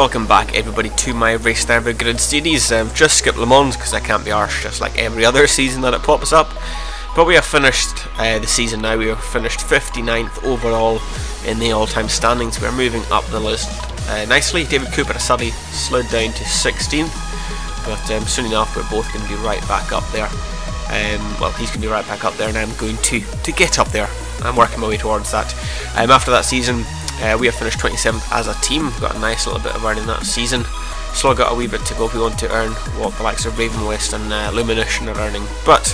Welcome back everybody to my Race Driver Grid series. Um, just skip Le Mans because I can't be arsed just like every other season that it pops up. But we have finished uh, the season now, we have finished 59th overall in the all-time standings. We are moving up the list uh, nicely. David Cooper has suddenly slowed down to 16th, but um, soon enough we're both going to be right back up there. Um, well, he's going to be right back up there and I'm going to, to get up there. I'm working my way towards that. Um, after that season, uh, we have finished 27th as a team, We've got a nice little bit of earning that season. Still got a wee bit to go if we want to earn what the likes of Ravenwest and uh, Lumination are earning, but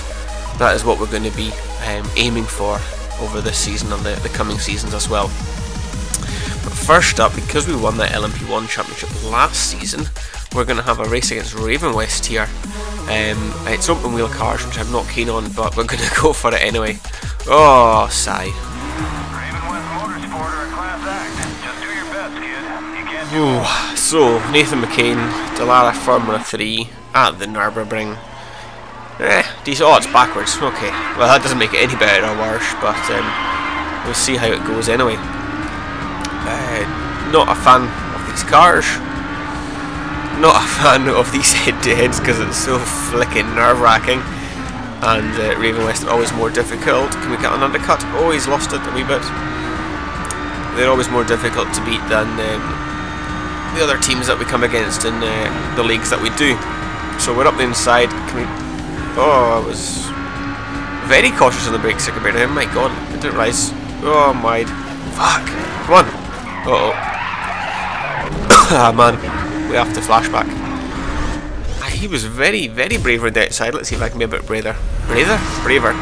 that is what we're going to be um, aiming for over this season and the, the coming seasons as well. But first up, because we won the LMP1 Championship last season, we're going to have a race against Ravenwest here. Um, it's open wheel cars, which I'm not keen on, but we're going to go for it anyway. Oh, sigh. Ooh, so, Nathan McCain, Dallara Formula 3 at the Nürburgring. Eh, these odds backwards, okay. Well, that doesn't make it any better or worse, but um, we'll see how it goes anyway. Uh, not a fan of these cars. Not a fan of these head-to-heads because it's so flicking nerve-wracking. And uh, Ravenwest always more difficult. Can we get an undercut? Oh, lost it a wee bit. They're always more difficult to beat than um, the other teams that we come against in the leagues that we do. So we're up the inside. We? Oh, I was very cautious on the brakes. I Oh my god, I didn't rise. Oh my, fuck! Come on. Uh oh. ah man, we have to flashback. Ah, he was very, very brave on the outside. Let's see if I can be a bit braver. Braver? Braver.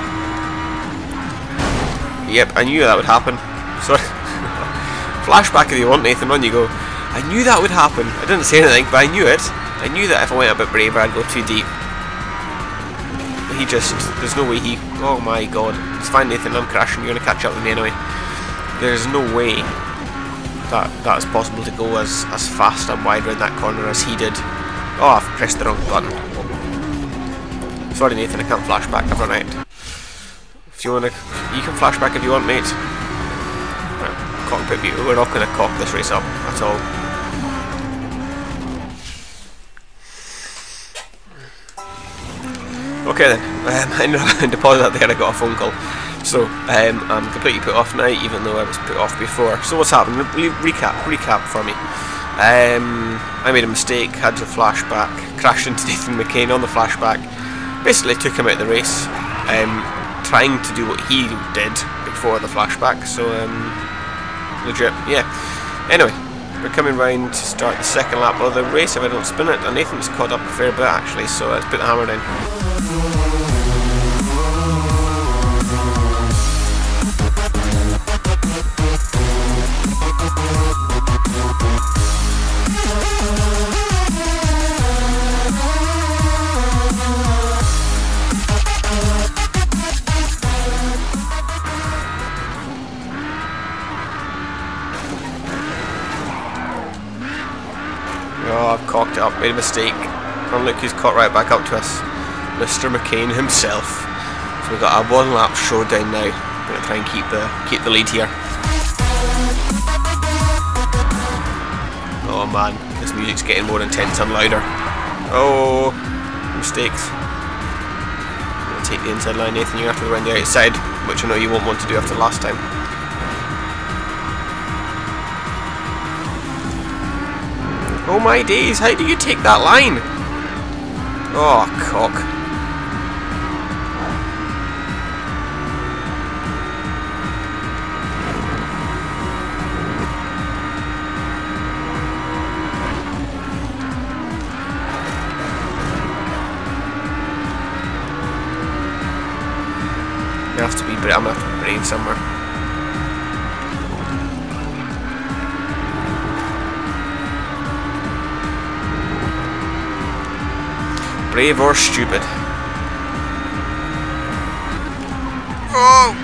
Yep, I knew that would happen. Sorry. flashback if you want, Nathan. On you go. I knew that would happen. I didn't say anything, but I knew it. I knew that if I went a bit braver, I'd go too deep. He just... There's no way he... Oh my god. It's fine, Nathan. I'm crashing. You're going to catch up with me anyway. There's no way that that is possible to go as, as fast and wide around that corner as he did. Oh, I've pressed the wrong button. Sorry, Nathan. I can't flash back. I've run out. If you want to... You can flashback if you want, mate. Cockpit view. We're not going to cock this race up at all. Okay then, um, I in the pause that there I got a phone call. So, um, I'm completely put off now, even though I was put off before. So what's happened? Re recap, recap for me. Um, I made a mistake, had to flashback, crashed into Nathan McCain on the flashback, basically took him out of the race, um, trying to do what he did before the flashback, so um, legit, yeah. Anyway, we're coming round to start the second lap of the race if I don't spin it, and Nathan's caught up a fair bit actually, so let's put the hammer down. Made a mistake. And look he's caught right back up to us. Mr. McCain himself. So we've got a one lap showdown now. Gonna try and keep the keep the lead here. Oh man, this music's getting more intense and louder. Oh mistakes. I'm gonna take the inside line, Nathan, you have to go around the outside, which I know you won't want to do after last time. Oh my days, how do you take that line? Oh, cock. You have to be, I'm gonna have to brave somewhere. Brave or stupid. Oh!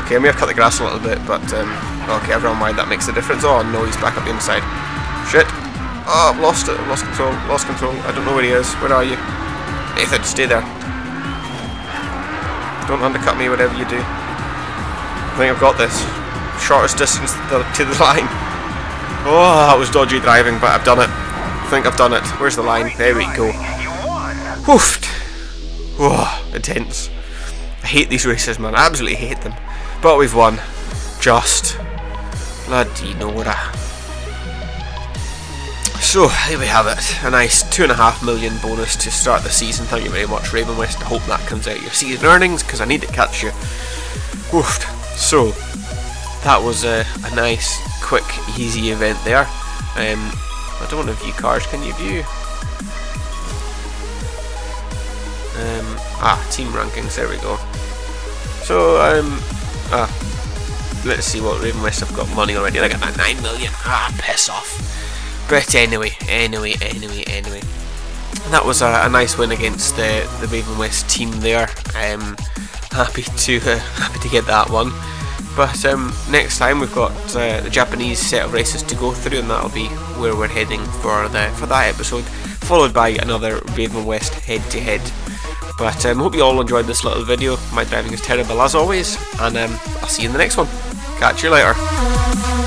Okay, I may have cut the grass a little bit, but um, okay, everyone mind that makes a difference. Oh no, he's back up the inside. Shit! Oh, I've lost it. I've lost control. Lost control. I don't know where he is. Where are you? Nathan, stay there. Don't undercut me, whatever you do. I think I've got this. Shortest distance to the, to the line. Oh, that was dodgy driving, but I've done it. Think I've done it. Where's the line? There we go. Woofed. Oh, intense. I hate these races, man. I absolutely hate them. But we've won. Just. Bloody Nora. So, there we have it. A nice 2.5 million bonus to start the season. Thank you very much, Ravenwest. I hope that comes out your season earnings, because I need to catch you. Woofed. So, that was a, a nice, quick, easy event there. Um, I don't want to view cars. Can you view? Um, ah, team rankings. There we go. So, um, ah, let's see what Ravenwest have got money already. I got that 9 million. Ah, piss off. But anyway, anyway, anyway, anyway. That was a, a nice win against the, the Ravenwest team there. Um, happy to uh, happy to get that one. But um, next time we've got uh, the Japanese set of races to go through, and that'll be where we're heading for the for that episode, followed by another Ravenwest head-to-head. But I um, hope you all enjoyed this little video. My driving is terrible as always, and um, I'll see you in the next one. Catch you later.